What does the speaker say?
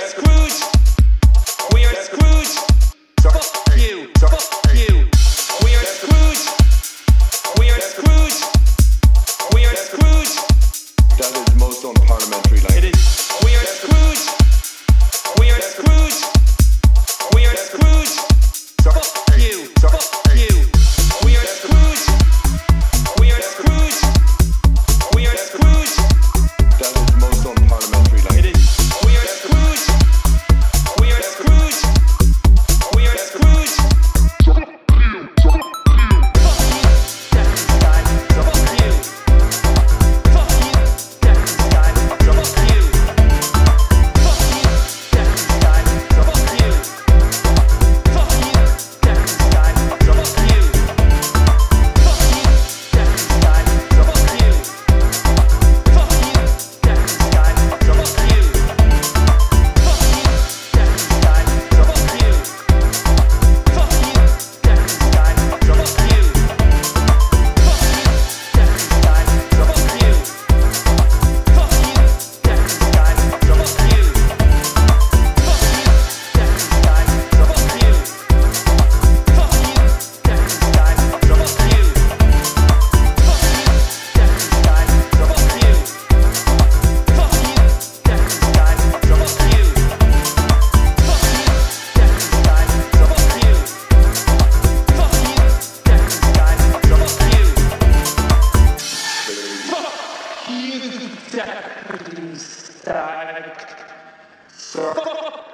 Scrooge! We are Scrooge! Fuck you! Fuck Japanese side. So.